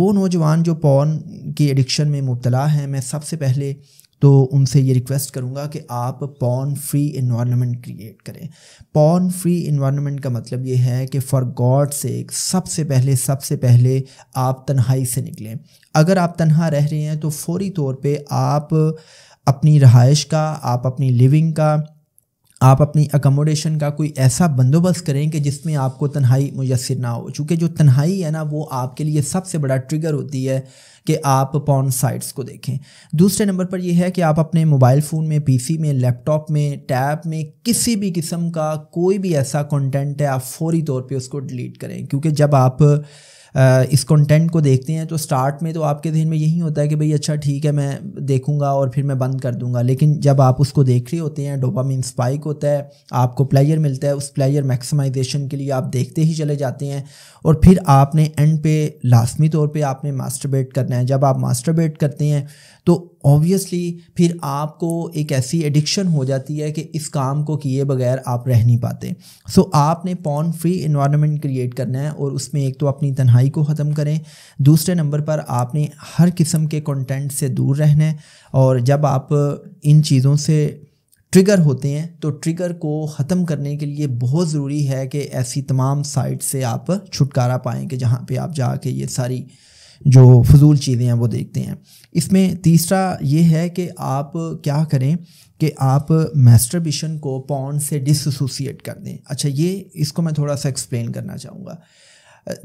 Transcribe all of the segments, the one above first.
वो नौजवान जो पॉन की एडिक्शन में मुबतला हैं, मैं सबसे पहले तो उनसे ये रिक्वेस्ट करूँगा कि आप पॉन फ्री इन्वायरमेंट क्रिएट करें। पॉन फ्री इन्वामेंट का मतलब ये है कि फॉर गॉड से सबसे पहले सबसे पहले आप तन्हाई से निकलें। अगर आप तनहा रह रहे हैं तो फौरी तौर पे आप अपनी रहाइश का, आप अपनी लिविंग का आप अपनी अकोमोडेशन का कोई ऐसा बंदोबस्त करें कि जिसमें आपको तन्हाई मुयसर ना हो। चूँकि जो तन्हाई है ना, वो आपके लिए सबसे बड़ा ट्रिगर होती है कि आप पॉन साइट्स को देखें। दूसरे नंबर पर यह है कि आप अपने मोबाइल फ़ोन में पीसी में लैपटॉप में टैब में किसी भी किस्म का कोई भी ऐसा कंटेंट है, आप फौरी तौर पे उसको डिलीट करें। क्योंकि जब आप इस कंटेंट को देखते हैं तो स्टार्ट में तो आपके जहन में यही होता है कि भाई अच्छा ठीक है, मैं देखूँगा और फिर मैं बंद कर दूँगा। लेकिन जब आप उसको देख रहे होते हैं डोपामिन स्पाइक होता है, आपको प्लेयर मिलता है, उस प्लेयर मैक्सिमाइजेशन के लिए आप देखते ही चले जाते हैं और फिर आपने एंड पे लाजमी तौर पर आपने मास्टरबेट करना है। जब आप मास्टरबेट करते हैं तो ऑब्वियसली फिर आपको एक ऐसी एडिक्शन हो जाती है कि इस काम को किए बगैर आप रह नहीं पाते। सो so, आपने पॉन फ्री इन्वायरमेंट क्रिएट करना है और उसमें एक तो अपनी तन्हाई को ख़त्म करें। दूसरे नंबर पर आपने हर किस्म के कंटेंट से दूर रहना है और जब आप इन चीज़ों से ट्रिगर होते हैं तो ट्रिगर को ख़त्म करने के लिए बहुत ज़रूरी है कि ऐसी तमाम साइट से आप छुटकारा पाएँ कि जहाँ पे आप जाके ये सारी जो फजूल चीज़ें हैं वो देखते हैं। इसमें तीसरा ये है कि आप क्या करें कि आप मैस्ट्रबिशन को पौन से डिसोसिएट कर दें। अच्छा ये इसको मैं थोड़ा सा एक्सप्लेन करना चाहूँगा।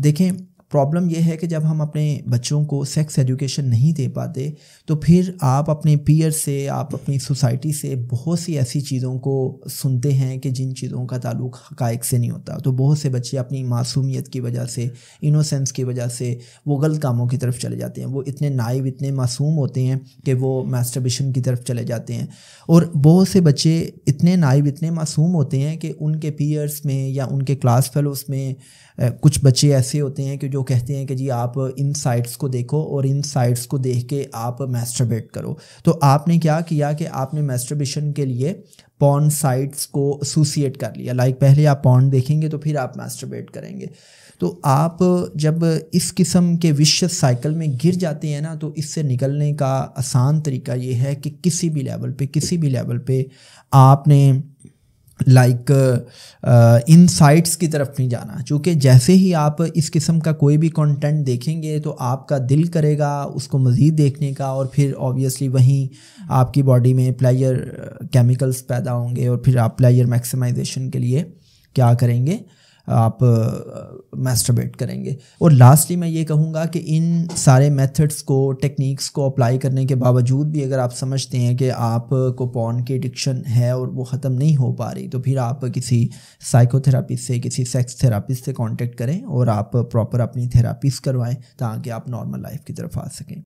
देखें प्रॉब्लम यह है कि जब हम अपने बच्चों को सेक्स एजुकेशन नहीं दे पाते तो फिर आप अपने पीयर से, आप अपनी सोसाइटी से बहुत सी ऐसी चीज़ों को सुनते हैं कि जिन चीज़ों का ताल्लुक हकाइक से नहीं होता। तो बहुत से बच्चे अपनी मासूमियत की वजह से इनोसेंस की वजह से वो गलत कामों की तरफ़ चले जाते हैं। वो इतने नाइव इतने मासूम होते हैं कि वो मैस्टरबेशन की तरफ़ चले जाते हैं। और बहुत से बच्चे इतने नाइव इतने मासूम होते हैं कि उनके पीयर्स में या उनके क्लास फेलोज़ में कुछ बच्चे ऐसे होते हैं कि जो कहते हैं कि जी आप इन साइट्स को देखो और इन साइट्स को देख के आप मैस्टरबेट करो। तो आपने क्या किया कि आपने मैस्टरबेशन के लिए पॉन साइट्स को एसोसिएट कर लिया। लाइक पहले आप पॉन देखेंगे तो फिर आप मैस्टरबेट करेंगे। तो आप जब इस किस्म के विश्व साइकिल में गिर जाते हैं ना तो इससे निकलने का आसान तरीका ये है कि किसी भी लेवल पे, किसी भी लेवल पे आपने लाइक इन साइट्स की तरफ़ नहीं जाना। क्योंकि जैसे ही आप इस किस्म का कोई भी कंटेंट देखेंगे तो आपका दिल करेगा उसको मज़ीद देखने का और फिर ऑब्वियसली वहीं आपकी बॉडी में प्लेयर केमिकल्स पैदा होंगे और फिर आप प्लेयर मैक्सिमाइजेशन के लिए क्या करेंगे? आप मैस्टरबेट करेंगे। और लास्टली मैं ये कहूँगा कि इन सारे मेथड्स को टेक्निक्स को अप्लाई करने के बावजूद भी अगर आप समझते हैं कि आप को पॉन की एडिक्शन है और वो ख़त्म नहीं हो पा रही तो फिर आप किसी साइकोथेरापिस्ट से, किसी सेक्स थेरापिस्ट से कांटेक्ट करें और आप प्रॉपर अपनी थेरापीज करवाएँ ताकि आप नॉर्मल लाइफ की तरफ़ आ सकें।